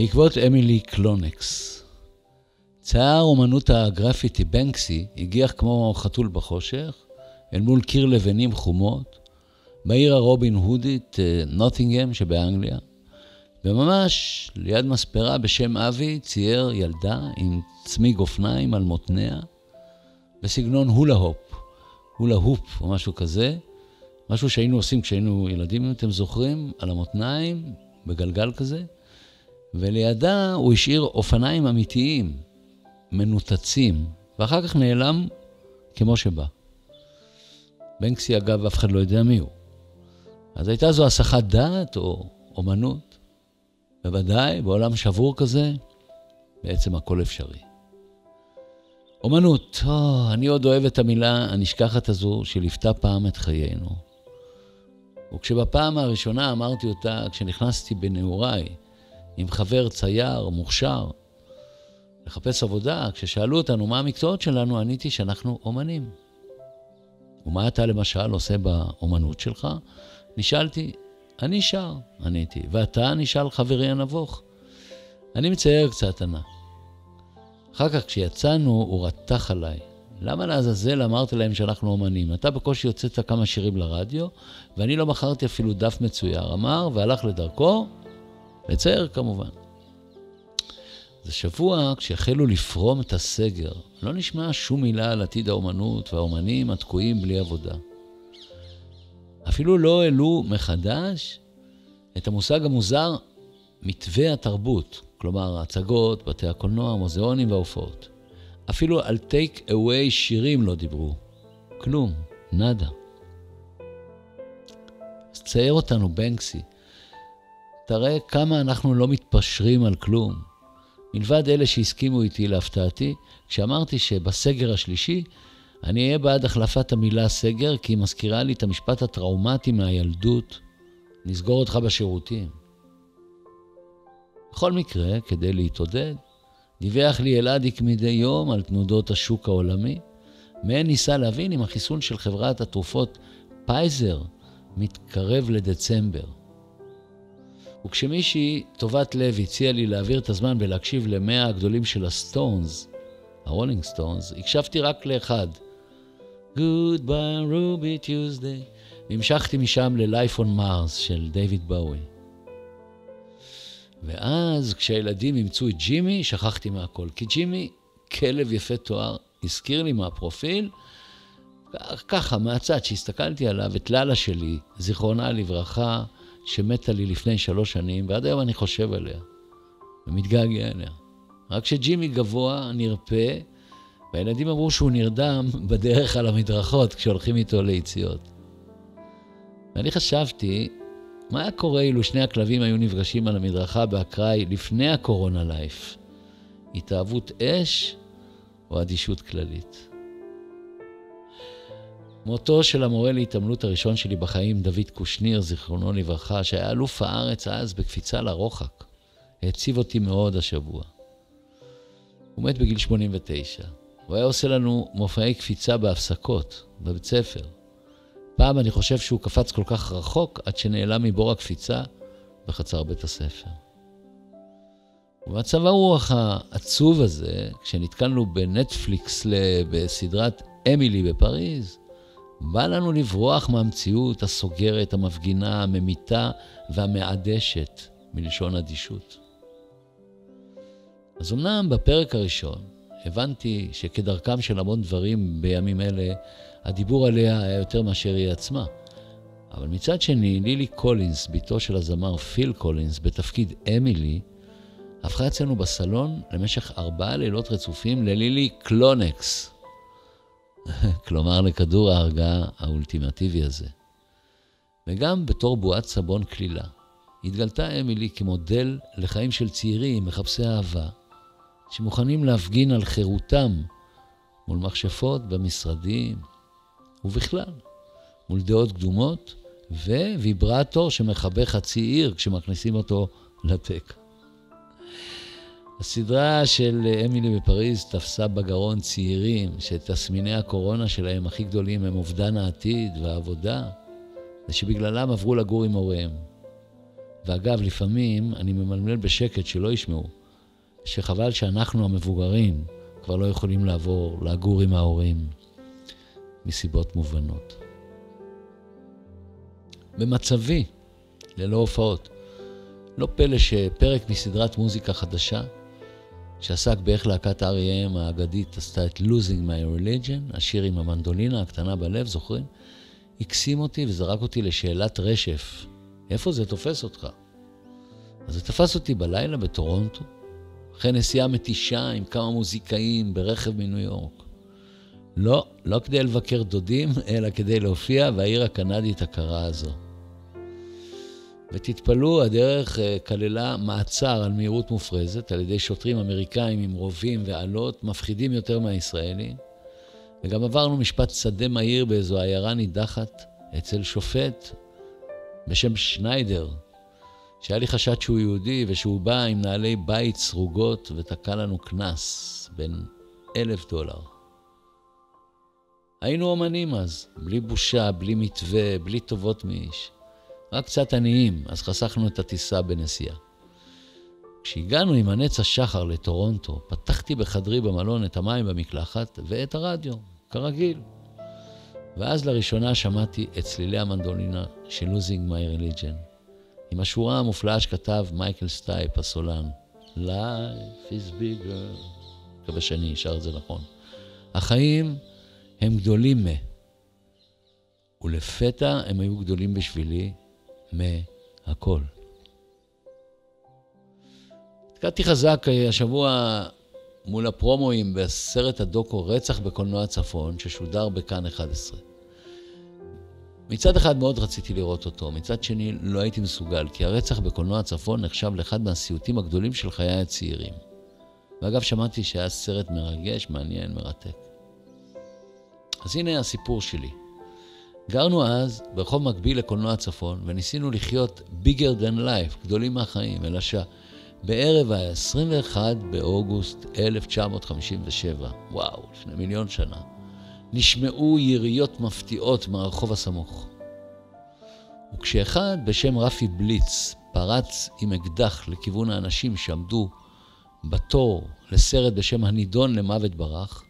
בעקבות אמילי קלונקס. צייר אומנות הגרפיטי בנקסי הגיח כמו חתול בחושך, אל מול קיר לבנים חומות, בעיר הרובין הודית, נוטינגהם שבאנגליה, וממש ליד מספרה בשם אבי צייר ילדה עם צמיג אופניים על מותניה, בסגנון הולה הופ, הולה הופ או משהו כזה, משהו שהיינו עושים כשהיינו ילדים, אם אתם זוכרים, על המותניים, בגלגל כזה, ולידה הוא השאיר אופניים אמיתיים, מנותצים, ואחר כך נעלם כמו שבא. בנקסי, אגב, אף אחד לא יודע מי הוא. אז הייתה זו הסחת דעת או אומנות? בוודאי, בעולם שבור כזה, בעצם הכל אפשרי. אומנות, או, אני עוד אוהב את המילה הנשכחת הזו שליוותה פעם את חיינו. וכשבפעם הראשונה אמרתי אותה, כשנכנסתי בנעוריי עם חבר צייר מוכשר לחפש עבודה, כששאלו אותנו מה המקצועות שלנו, עניתי שאנחנו אומנים. ומה אתה למשל עושה באומנות שלך? נשאלתי, אני שר, עניתי. ואתה? נשאל חברי הנבוך. אני מצייר קצת ענה. אחר כך, כשיצאנו, הוא רתח עליי. למה לעזאזל אמרתי להם שאנחנו אומנים? אתה בקושי הוצאת כמה שירים לרדיו, ואני לא מכרתי אפילו דף מצויר. אמר והלך לדרכו, לצייר כמובן. זה שבוע כשהחלו לפרום את הסגר, לא נשמע שום מילה על עתיד האומנות והאומנים התקועים בלי עבודה. אפילו לא העלו מחדש את המושג המוזר מתווה התרבות, כלומר הצגות, בתי הקולנוע, המוזיאונים וההופעות. אפילו על טייק אווי שירים לא דיברו. כלום, נאדה. אז צייר אותנו בנקסי. תראה כמה אנחנו לא מתפשרים על כלום. מלבד אלה שהסכימו איתי להפתעתי, כשאמרתי שבסגר השלישי אני אהיה בעד החלפת המילה סגר, כי היא מזכירה לי את המשפט הטראומטי מהילדות, נסגור אותך בשירותים. בכל מקרה, כדי להתעודד, דיווח לי אלעדיק מדי יום על תנודות השוק העולמי, מהן ניסה להבין אם החיסון של חברת התרופות פייזר מתקרב לדצמבר. וכשמישהי, טובת לב, הציעה לי להעביר את הזמן ולהקשיב למאה הגדולים של הסטונס, הרולינג סטונס, הקשבתי רק לאחד, Goodbye Ruby Tuesday, והמשכתי משם ל-Life on Mars של דייוויד בואי. ואז כשהילדים אימצו את ג'ימי, שכחתי מהכל. כי ג'ימי, כלב יפה תואר, הזכיר לי מהפרופיל, ככה, מהצד, שהסתכלתי עליו, את ללה שלי, זיכרונה לברכה, שמתה לי לפני שלוש שנים, ועד היום אני חושב עליה, ומתגעגע אליה. רק שג'ימי גבוה, נרפה, והילדים אמרו שהוא נרדם בדרך על המדרכות כשהולכים איתו ליציאות. ואני חשבתי, מה היה קורה אילו שני הכלבים היו נפגשים על המדרכה באקראי לפני הקורונה לייף? התאהבות אש או אדישות כללית? מותו של המורה להתעמלות הראשון שלי בחיים, דוד קושניר, זיכרונו לברכה, שהיה אלוף הארץ אז בקפיצה לרוחק, העציב אותי מאוד השבוע. הוא מת בגיל 89. הוא היה עושה לנו מופעי קפיצה בהפסקות, בבית ספר. פעם אני חושב שהוא קפץ כל כך רחוק עד שנעלם מבור הקפיצה בחצר בית הספר. ובמצב הרוח העצוב הזה, כשנתקלנו בנטפליקס בסדרת אמילי בפריז, בא לנו לברוח מהמציאות הסוגרת, המפגינה, הממיתה והמעדשת, מלשון אדישות. אז אמנם בפרק הראשון הבנתי שכדרכם של המון דברים בימים אלה, הדיבור עליה היה יותר מאשר היא עצמה. אבל מצד שני, לילי קולינס, בתו של הזמר פיל קולינס, בתפקיד אמילי, הפכה אצלנו בסלון למשך ארבעה לילות רצופים ללילי קלונקס. כלומר, לכדור ההרגעה האולטימטיבי הזה. וגם בתור בועת סבון כלילה, התגלתה אמילי כמודל לחיים של צעירים מחפשי אהבה, שמוכנים להפגין על חירותם מול מכשפות במשרדים, ובכלל, מול דעות קדומות, וויברטור שמכבה חצי עיר כשמכניסים אותו לטק. הסדרה של אמילי בפריז תפסה בגרון צעירים שתסמיני הקורונה שלהם הכי גדולים הם אובדן העתיד והעבודה, ושבגללם עברו לגור עם הוריהם. ואגב, לפעמים אני ממלמל בשקט שלא ישמעו, שחבל שאנחנו המבוגרים כבר לא יכולים לעבור, לגור עם ההורים, מסיבות מובנות. במצבי, ללא הופעות. לא פלא שפרק מסדרת מוזיקה חדשה, שעסק באיך להקת R.E.M האגדית עשתה את Losing My Religion, השיר עם המנדולינה הקטנה בלב, זוכרים? הקסים אותי וזרק אותי לשאלת רשף. איפה זה תופס אותך? אז זה תפס אותי בלילה בטורונטו, אחרי נסיעה מתישה עם כמה מוזיקאים ברכב מניו יורק. לא, לא כדי לבקר דודים, אלא כדי להופיע בעיר הקנדית הקרה הזו. ותתפלאו, הדרך אה, כללה מעצר על מהירות מופרזת על ידי שוטרים אמריקאים עם רובים ועלות, מפחידים יותר מהישראלים. וגם עברנו משפט שדה מהיר באיזו עיירה נידחת אצל שופט בשם שניידר, שהיה לי חשד שהוא יהודי ושהוא בא עם נעלי בית סרוגות ותקע לנו קנס בין אלף דולר. היינו אמנים אז, בלי בושה, בלי מתווה, בלי טובות מאיש. רק קצת עניים, אז חסכנו את הטיסה בנסיעה. כשהגענו עם הנץ השחר לטורונטו, פתחתי בחדרי במלון את המים במקלחת ואת הרדיו, כרגיל. ואז לראשונה שמעתי את צלילי המנדולינה של Losing My Religion, עם השורה המופלאה שכתב מייקל סטייפ, הסולן, Life is bigger, מקווה שאני אשאר את זה נכון. החיים הם גדולים מ... ולפתע הם היו גדולים בשבילי מהכל. התקעתי חזק אה, השבוע מול הפרומואים בסרט הדוקו רצח בקולנוע צפון, ששודר בכאן 11. מצד אחד מאוד רציתי לראות אותו, מצד שני לא הייתי מסוגל, כי הרצח בקולנוע צפון נחשב לאחד מהסיוטים הגדולים של חיי הצעירים. ואגב, שמעתי שהיה סרט מרגש, מעניין, מרתק. אז הנה הסיפור שלי. גרנו אז ברחוב מקביל לקולנוע צפון, וניסינו לחיות bigger than life, גדולים מהחיים, אלא שבערב ה-21 באוגוסט 1957, וואו, לפני מיליון שנה, נשמעו יריות מפתיעות מהרחוב הסמוך. וכשאחד בשם רפי בליץ פרץ עם אקדח לכיוון האנשים שעמדו בתור לסרט בשם הנידון למוות ברח,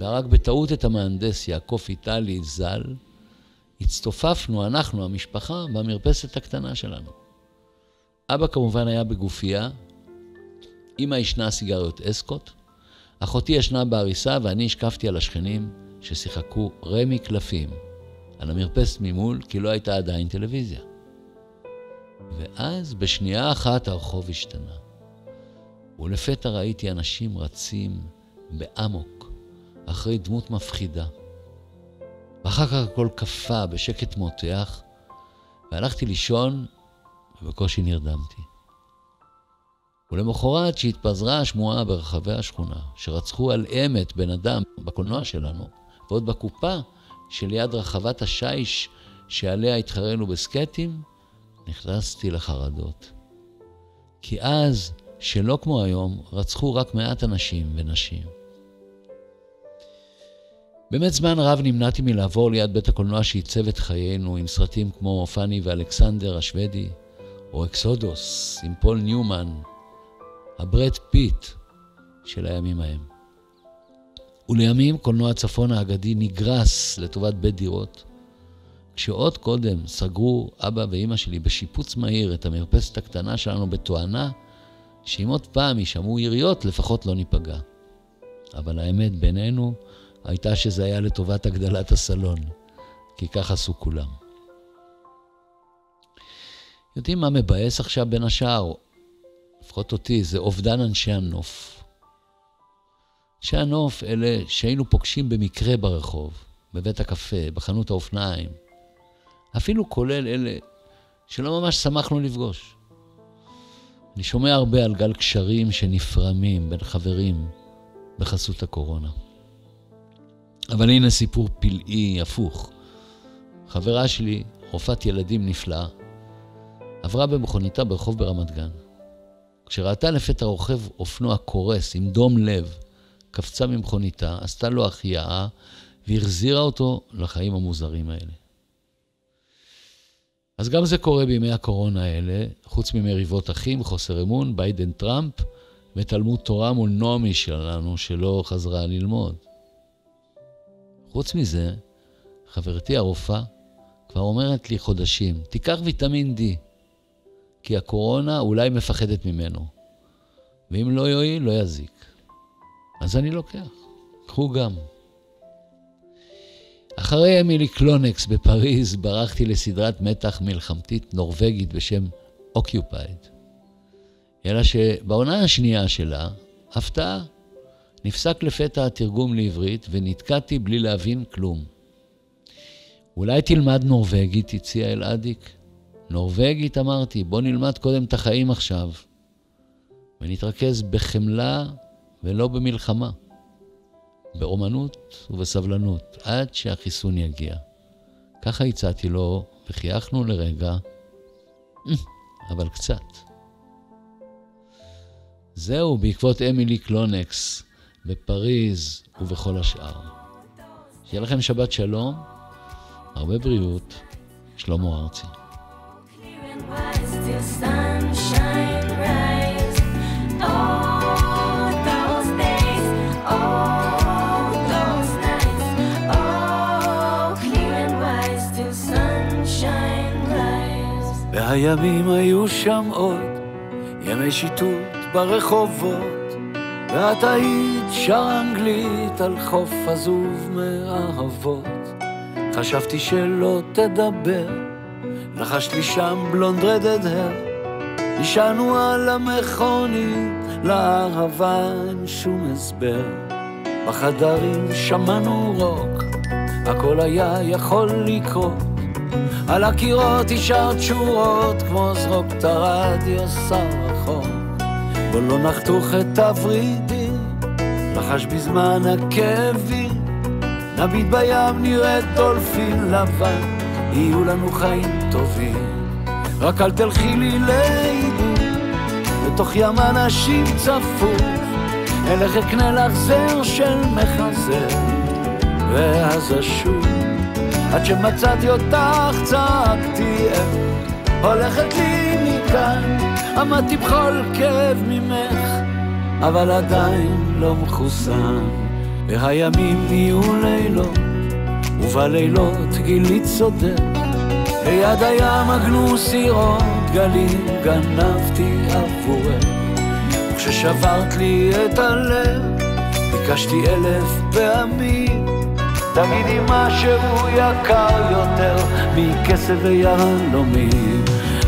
והרג בטעות את המהנדס יעקב איטלי ז"ל, הצטופפנו, אנחנו, המשפחה, במרפסת הקטנה שלנו. אבא כמובן היה בגופייה, אמא ישנה סיגריות אסקוט, אחותי ישנה בעריסה ואני השקפתי על השכנים ששיחקו רמי קלפים על המרפסת ממול, כי לא הייתה עדיין טלוויזיה. ואז בשנייה אחת הרחוב השתנה. ולפתע ראיתי אנשים רצים באמוק אחרי דמות מפחידה. ואחר כך הכל קפא בשקט מותח, והלכתי לישון ובקושי נרדמתי. ולמחרת, כשהתפזרה השמועה ברחבי השכונה, שרצחו על אמת בן אדם בקולנוע שלנו, ועוד בקופה שליד רחבת השיש שעליה התחרנו בסקטים, נכנסתי לחרדות. כי אז, שלא כמו היום, רצחו רק מעט אנשים ונשים. באמת זמן רב נמנעתי מלעבור ליד בית הקולנוע שעיצב את חיינו עם סרטים כמו פאני ואלכסנדר השוודי, או אקסודוס עם פול ניומן, הברד פיט של הימים ההם. ולימים קולנוע צפון האגדי נגרס לטובת בית דירות, כשעוד קודם סגרו אבא ואימא שלי בשיפוץ מהיר את המרפסת הקטנה שלנו בתואנה שאם עוד פעם יישמעו יריות לפחות לא ניפגע. אבל האמת בינינו, הייתה שזה היה לטובת הגדלת הסלון, כי כך עשו כולם. יודעים מה מבאס עכשיו בין השאר? לפחות אותי, זה אובדן אנשי הנוף. אנשי הנוף אלה שהיינו פוגשים במקרה ברחוב, בבית הקפה, בחנות האופניים, אפילו כולל אלה שלא ממש שמחנו לפגוש. אני שומע הרבה על גל קשרים שנפרמים בין חברים בחסות הקורונה. אבל הנה סיפור פלאי הפוך. חברה שלי, רופאת ילדים נפלאה, עברה במכוניתה ברחוב ברמת גן. כשראתה לפתע רוכב אופנוע קורס עם דום לב, קפצה ממכוניתה, עשתה לו החייאה והחזירה אותו לחיים המוזרים האלה. אז גם זה קורה בימי הקורונה האלה, חוץ ממריבות אחים, חוסר אמון, ביידן טראמפ ותלמוד תורה מול נעמי שלנו, שלא חזרה ללמוד. חוץ מזה, חברתי הרופאה כבר אומרת לי חודשים, תיקח ויטמין D, כי הקורונה אולי מפחדת ממנו, ואם לא יועיל, לא יזיק. אז אני לוקח, קחו גם. אחרי אמילי קלונקס בפריז ברחתי לסדרת מתח מלחמתית נורבגית בשם Occupied. אלא שבעונה השנייה שלה, הפתעה, נפסק לפתע התרגום לעברית ונתקעתי בלי להבין כלום. אולי תלמד נורבגית, הציע אלעדיק. נורבגית, אמרתי, בוא נלמד קודם את החיים עכשיו, ונתרכז בחמלה ולא במלחמה. באומנות ובסבלנות, עד שהחיסון יגיע. ככה הצעתי לו, וחייכנו לרגע, אבל קצת. זהו, בעקבות אמילי קלונקס, בפריז ובכל השאר. שיהיה לכם שבת שלום, הרבה בריאות, שלמה ארצי. והימים היו שם עוד ימי שיטוט ברחובות, ואת היית שר אנגלית על חוף עזוב מאהבות. חשבתי שלא תדבר, לחשת לי שם בלונד רדד הר. נשענו על המכונית, לאהבה אין שום הסבר. בחדרים שמענו רוק, הכל היה יכול לקרות. על הקירות השארת שורות, כמו זרוק את הרדיו שר רחוק. בוא לא נחתוך את הוורידים, לחש בזמן הכאבים. נביט בים, נראה דולפין לבן, יהיו לנו חיים טובים. רק אל תלכי לי לאיבוד, בתוך ים אנשים צפוף. אלך אקנה לך זר של מחזר, ואז אשוב. עד שמצאתי אותך צעקתי הולכת לי מכאן עמדתי בכל כאב ממך אבל עדיין לא מחוסן. והימים נהיו לילות ובלילות גילי צודק. ליד הים עגנו סירות גלים גנבתי עבורך וכששברת לי את הלב ביקשתי אלף פעמים. תגידי משהו יקר יותר מכסף ויהלומים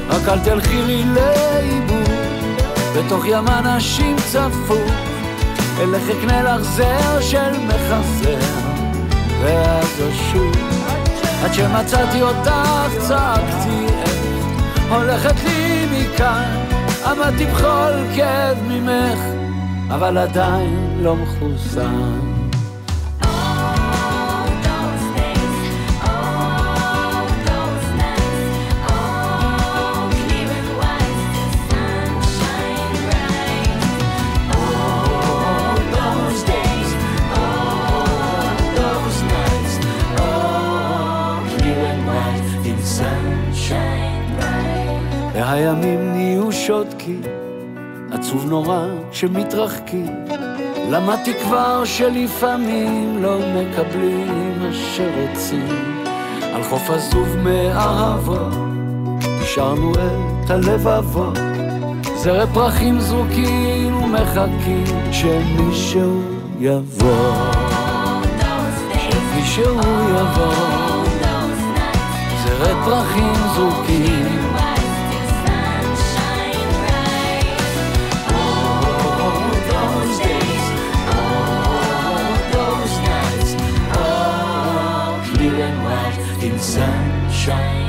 רק אל תלכי לי לאיבוד בתוך ים אנשים צפוף אלך אקנה לך זר של מחסר. ואז אשוב עד שמצאתי אותך צעקתי איך הולכת לי מכאן עמדתי בכל כאב ממך אבל עדיין לא מחוסן והימים נהיו שותקים, עצוב נורא כשמתרחקים. למדתי כבר שלפעמים לא מקבלים מה שרוצים. על חוף עזוב מאהבות, השארנו את הלבבות. זרי פרחים זרוקים ומחכים שמישהו יבוא. שמישהו יבוא. זרי פרחים זרוקים shine.